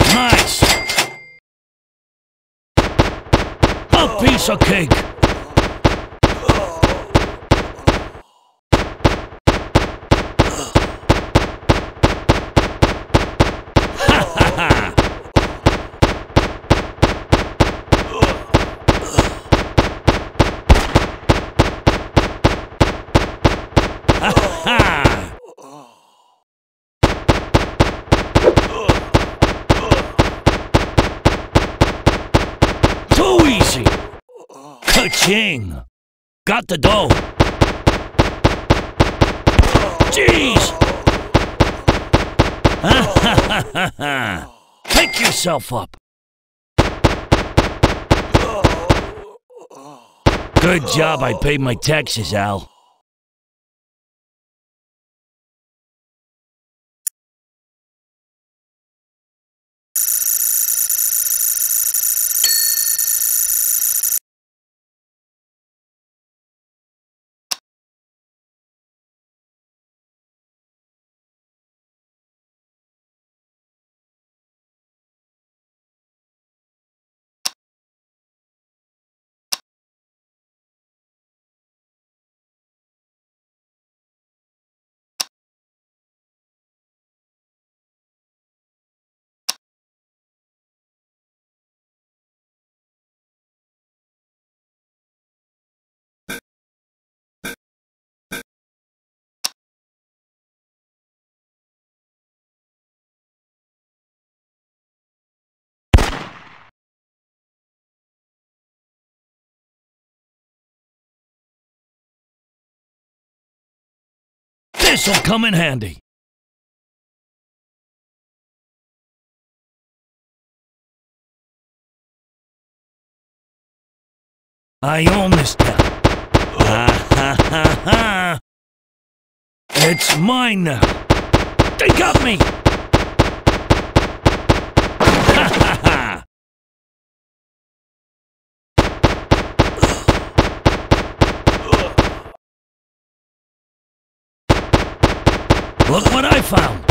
Nice! A piece of cake! Ha ha ha! Ha! Too easy! Ka-ching! Got the dough! Jeez! Pick yourself up! Good job I paid my taxes, Al. This'll come in handy. I own this town. Ha ha ha ha! It's mine now. They got me. Ha ha ha! Look what I found.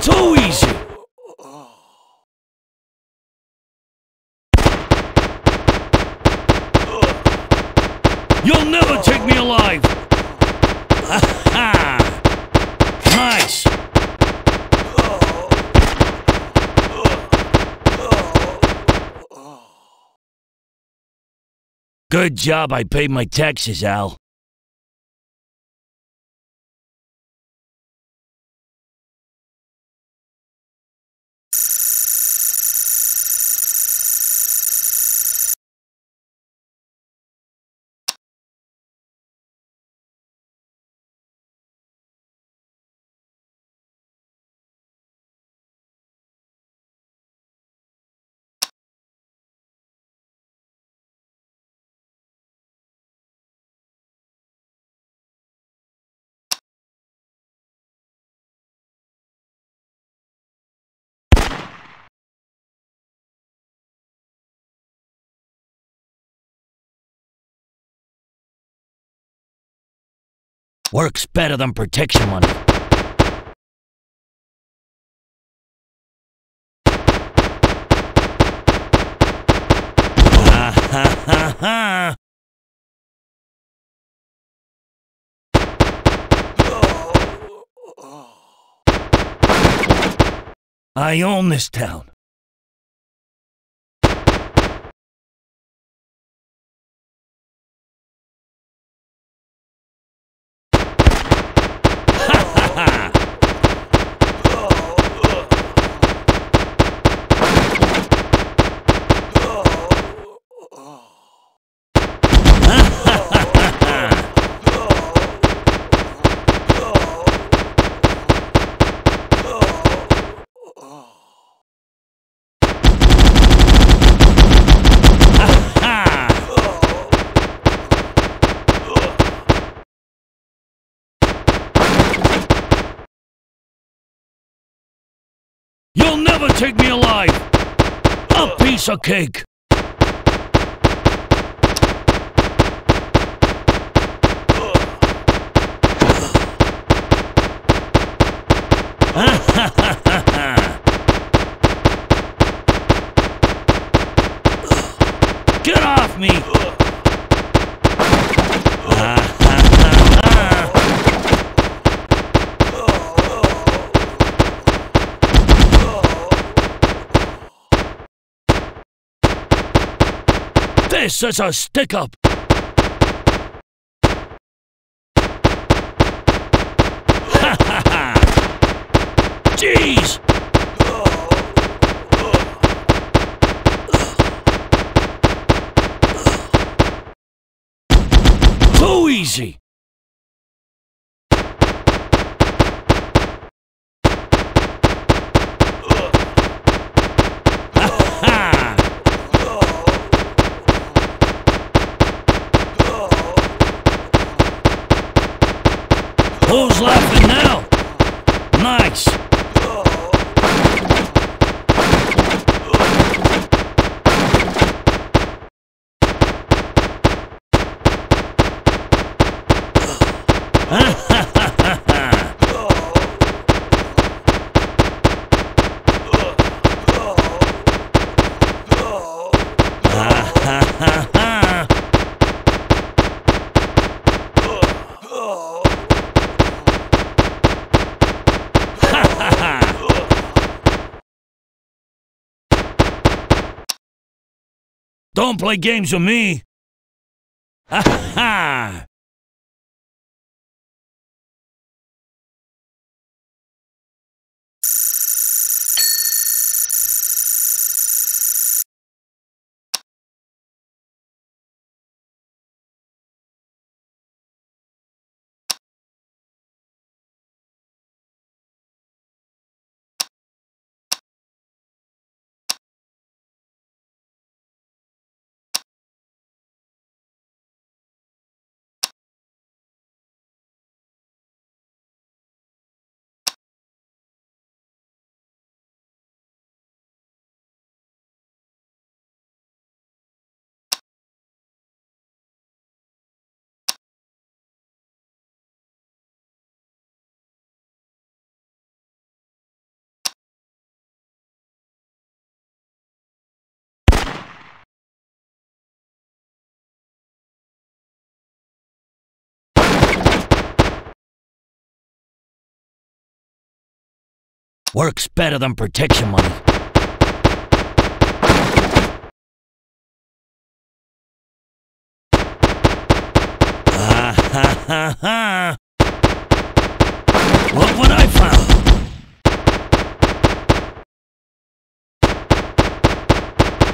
Too easy. You'll never take me alive. Nice. Good job I paid my taxes, Al. Works better than protection money. Ha ha ha ha! I own this town. You'll never take me alive! A piece of cake! Get off me! This is a stick-up! Ha ha ha! Jeez! Too easy! Ha! Who's laughing now? Nice! Don't play games with me! Ha ha! Works better than protection money. Ha ha ha! What I found!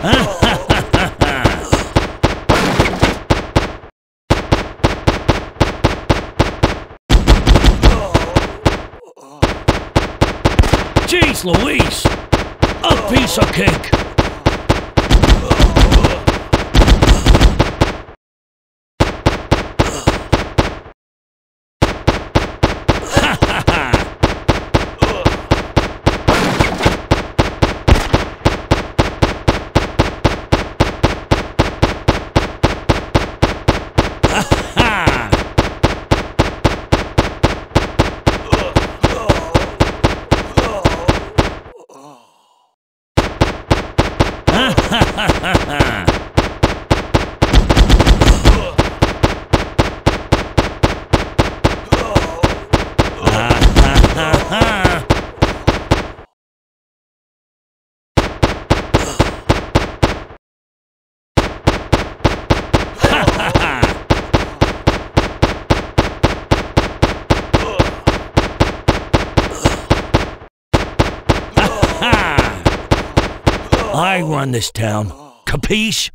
Ah ha ha ha ha! Louise! A piece of cake! Ha ha ha! Ha! Ha ha ha ha! Ha ha ha ha! Ha ha ha! Ha! I run this town. Capiche?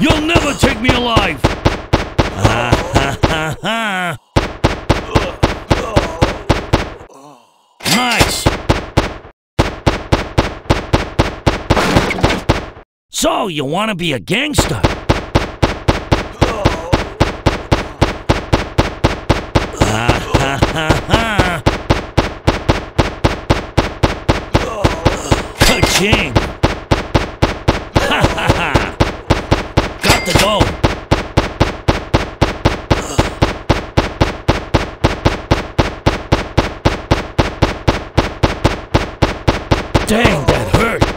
You'll never take me alive! Nice! So, you want to be a gangster? Ha ha ha ha! Ka-ching! Ha ha ha! Got the goal! Dang, that hurt!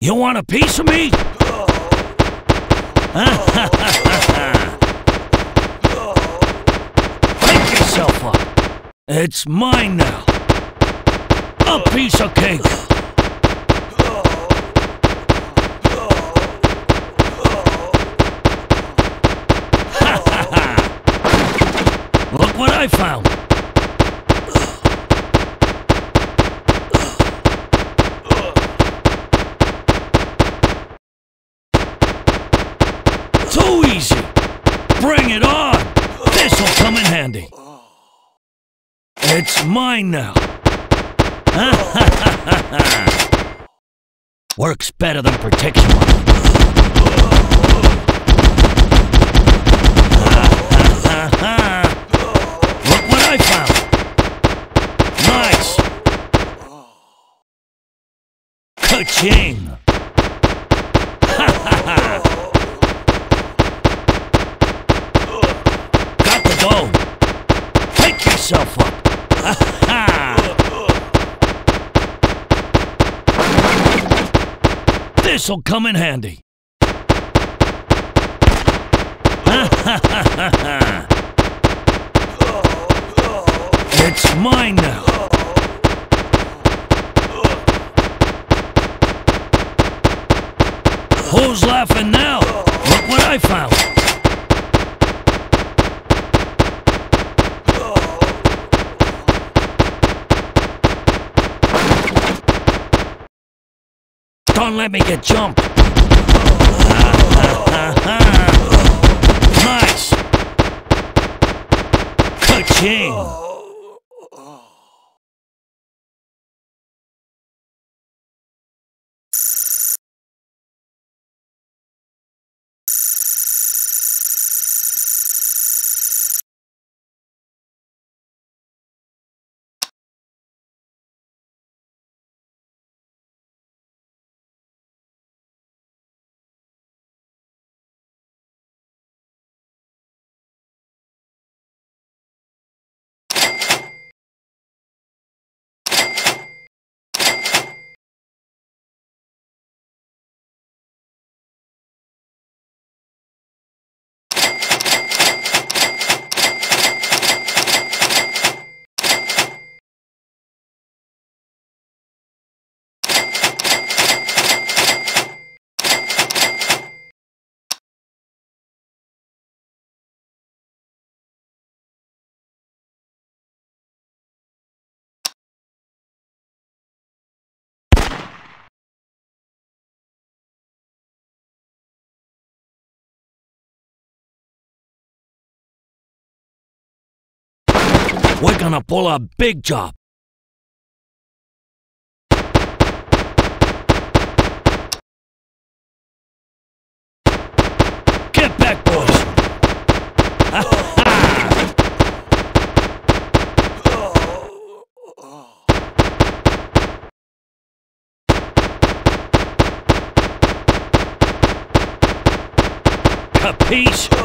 You want a piece of me? Pick yourself up! It's mine now! A piece of cake! Look what I found! Too easy! Bring it on! This'll come in handy. It's mine now. Works better than protection. Look what I found. Nice. Ka-ching. Got the dough. Pick yourself up. This'll come in handy. It's mine now. Who's laughing now? Look what I found. Don't let me get jumped. nice. Ka-ching. We're gonna pull a big job. Get back, boys! Capiche?